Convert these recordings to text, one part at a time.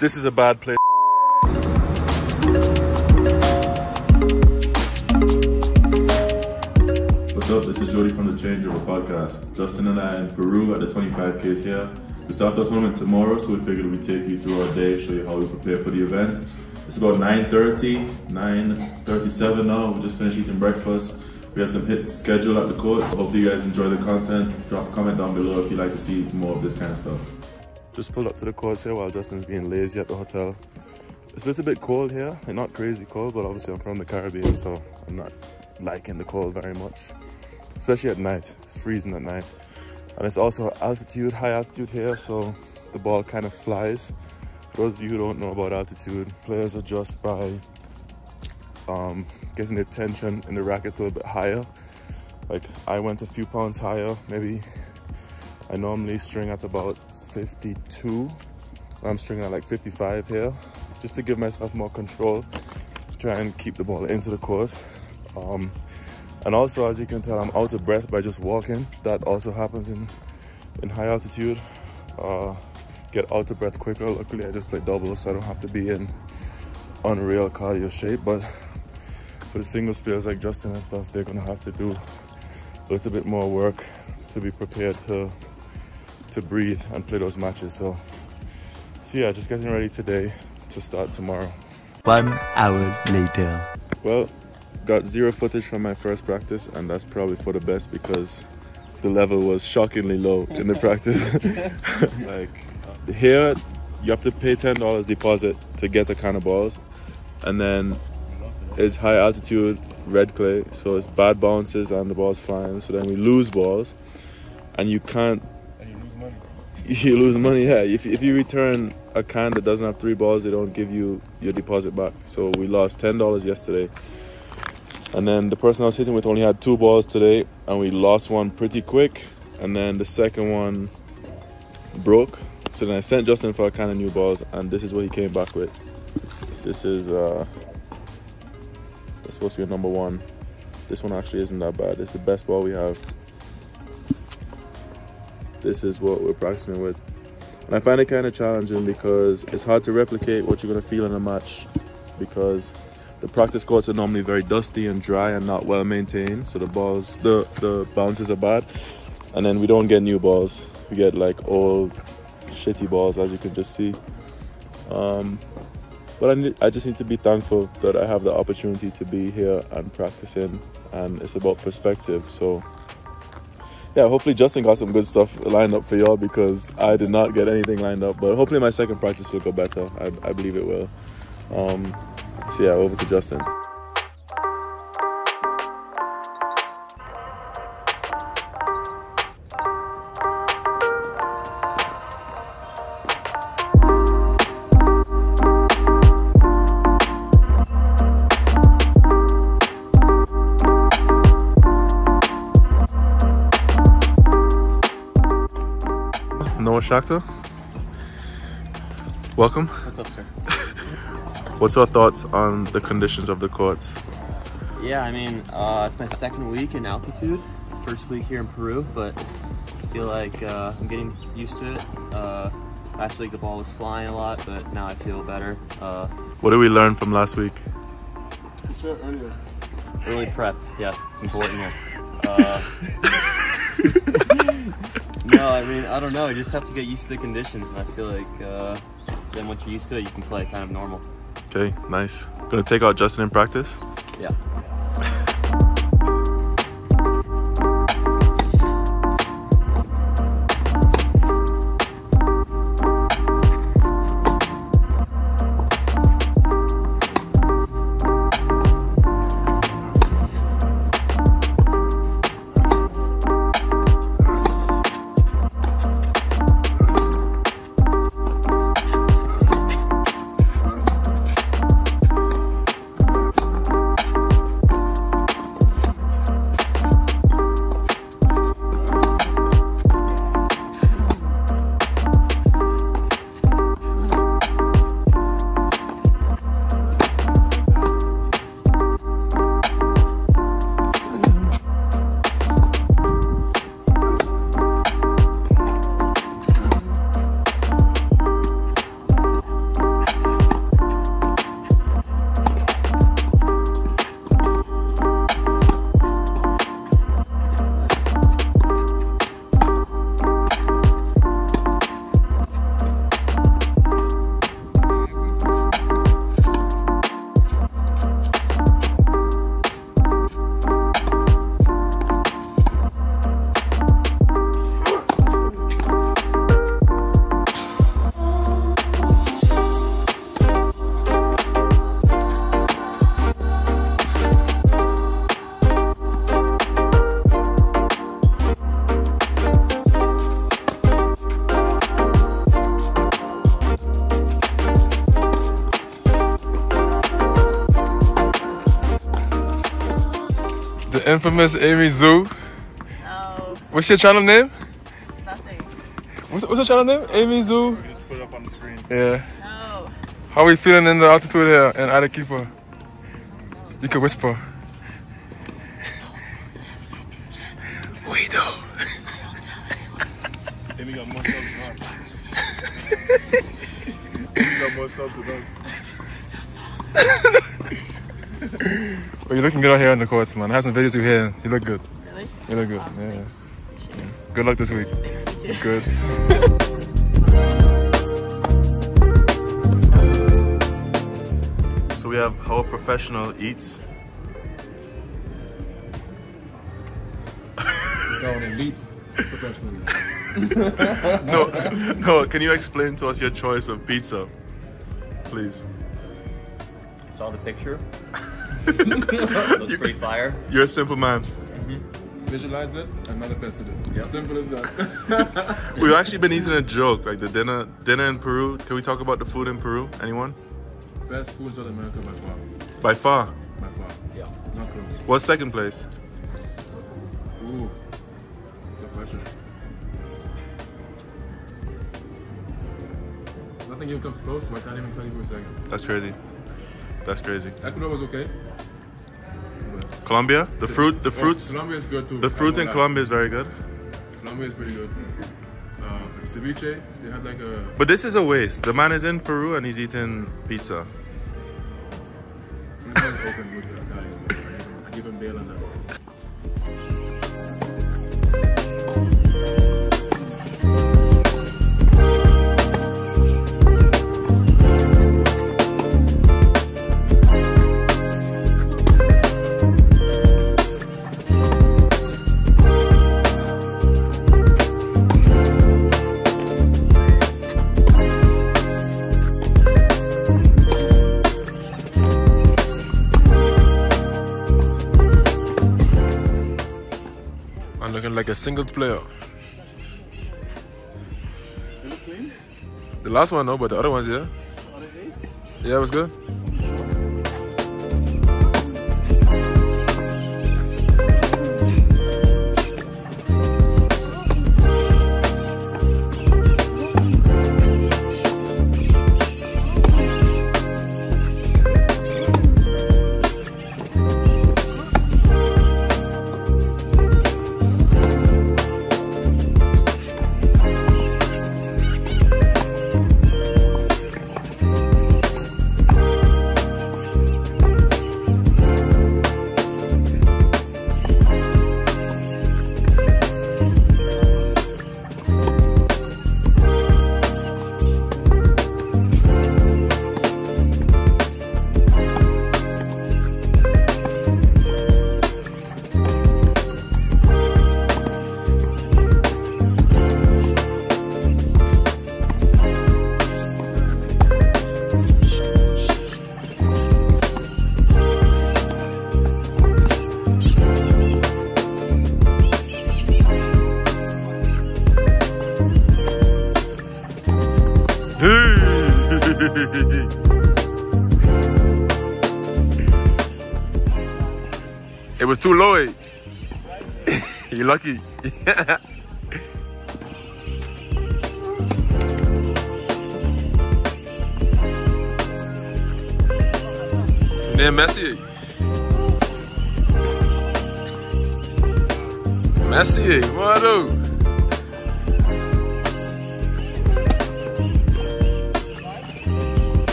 This is a bad place. What's up? This is Jody from the Changeover Podcast. Justin and I in Peru at the 25Ks here. We start our tournament tomorrow, so we figured we'd take you through our day, show you how we prepare for the event. It's about 9.30, 9.37 now. We just finished eating breakfast. We have some hit schedule at the court, so hopefully you guys enjoy the content. Drop a comment down below if you'd like to see more of this kind of stuff. Just pulled up to the courts here while Justin's being lazy at the hotel. It's a little bit cold here, not crazy cold, but obviously I'm from the Caribbean, so I'm not liking the cold very much. Especially at night, it's freezing at night. And it's also altitude, high altitude here, so the ball kind of flies. For those of you who don't know about altitude, players adjust by um, getting the tension in the rackets a little bit higher. Like I went a few pounds higher, maybe I normally string at about 52. I'm stringing at like 55 here, just to give myself more control, to try and keep the ball into the course. Um, and also, as you can tell, I'm out of breath by just walking. That also happens in, in high altitude. Uh, get out of breath quicker. Luckily, I just play doubles, so I don't have to be in unreal cardio shape. But for the single players like Justin and stuff, they're gonna have to do a little bit more work to be prepared to to breathe and play those matches. So, so yeah, just getting ready today to start tomorrow. One hour later. Well, got zero footage from my first practice, and that's probably for the best because the level was shockingly low in the practice. like here, you have to pay ten dollars deposit to get the kind of balls, and then it's high altitude red clay, so it's bad bounces and the balls flying. So then we lose balls, and you can't you lose money. Yeah, if, if you return a can that doesn't have three balls, they don't give you your deposit back. So we lost ten dollars yesterday, and then the person I was hitting with only had two balls today, and we lost one pretty quick. And then the second one broke. So then I sent Justin for a can of new balls, and this is what he came back with. This is uh, that's supposed to be a number one. This one actually isn't that bad. It's the best ball we have this is what we're practicing with. And I find it kind of challenging because it's hard to replicate what you're going to feel in a match because the practice courts are normally very dusty and dry and not well maintained. So the balls, the, the bounces are bad. And then we don't get new balls. We get like old, shitty balls as you can just see. Um, but I, need, I just need to be thankful that I have the opportunity to be here and practicing. And it's about perspective. So yeah, hopefully Justin got some good stuff lined up for y'all because I did not get anything lined up. But hopefully my second practice will go better. I, I believe it will. Um, so yeah, over to Justin. Noah Schachter. Welcome. What's up, sir? What's your thoughts on the conditions of the courts? Yeah, I mean, uh, it's my second week in altitude. First week here in Peru, but I feel like uh, I'm getting used to it. Uh, last week the ball was flying a lot, but now I feel better. Uh, What did we learn from last week? early prep, yeah, it's important here. No, I mean, I don't know. You just have to get used to the conditions, and I feel like uh, then once you're used to it, you can play kind of normal. Okay, nice. Gonna take out Justin in practice? Yeah. Infamous Amy Zhu. No, What's your channel name? it's nothing. What's, what's your channel name? Amy Zhu. Just put it up on the screen. Yeah. No. How are we feeling in the altitude here in Arequipa? You can whisper. We do. Amy got more subs than us. Amy got more subs than us. Well, you're looking good out here on the courts, man. I have some videos of you here. You look good. Really? You look good. Oh, yeah. Good luck this week. Thanks, you too. Good. So we have how a professional eats. Sound elite professional. No, no. Can you explain to us your choice of pizza, please? Saw the picture. Looks pretty fire. You're a simple man. Mm-hmm. Visualized it and manifested it. Simple as that. We've actually been eating a joke, like the dinner dinner in Peru. Can we talk about the food in Peru? Anyone? Best food in South America by far. By far. By far. Yeah. Not close. What's second place? Ooh. Good question. Nothing even comes close, so I can't even tell you for a second. That's crazy. That's crazy. Ecuador was okay. Colombia? The fruit, the fruits, Colombia is good too. the fruit in I won't lie. Colombia is very good. Colombia is pretty good. Uh, ceviche, they had like a. But this is a waste. The man is in Peru and he's eating pizza. He's always open with the Italians. but I give him- I give him bail on that. Singles player. The last one, no, but the other ones, yeah. Yeah, it was good. It was too low. you lucky. Near Messi. Messi, what do?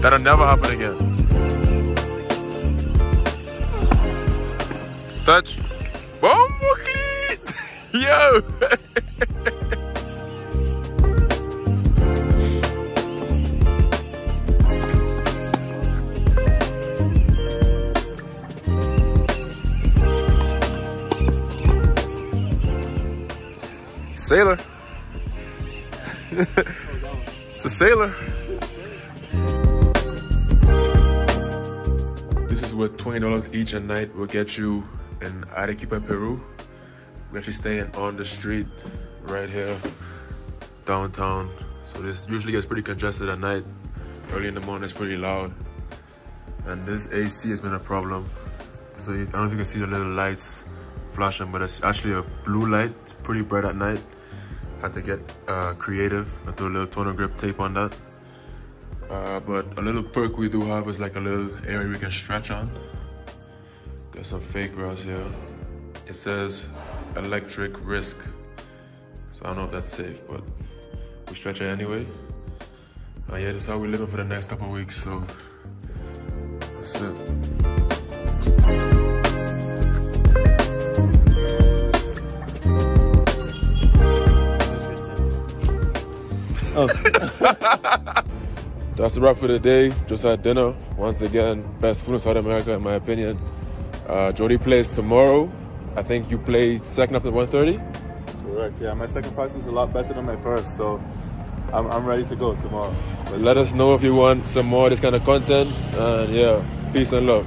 That'll never happen again. Touch. Clean. Yo. Sailor. it's a sailor. This is what $20 each a night will get you in Arequipa, Peru. We're actually staying on the street right here, downtown. So this usually gets pretty congested at night. Early in the morning, it's pretty loud. And this AC has been a problem. So I don't know if you can see the little lights flashing, but it's actually a blue light. It's pretty bright at night. Had to get uh, creative and throw a little Tourna grip tape on that. Uh, but a little perk we do have is like a little area we can stretch on. Got some fake grass here. It says electric risk. So I don't know if that's safe, but we stretch it anyway. Uh, yeah, that's how we're living for the next couple weeks. So that's it. That's the wrap for the day. Just had dinner. Once again, best food in South America, in my opinion. Uh, Jody plays tomorrow. I think you play second after 1:30. Correct. Yeah, my second practice was a lot better than my first, so I'm, I'm ready to go tomorrow. Let's Let us know if you want some more of this kind of content. And yeah, peace and love.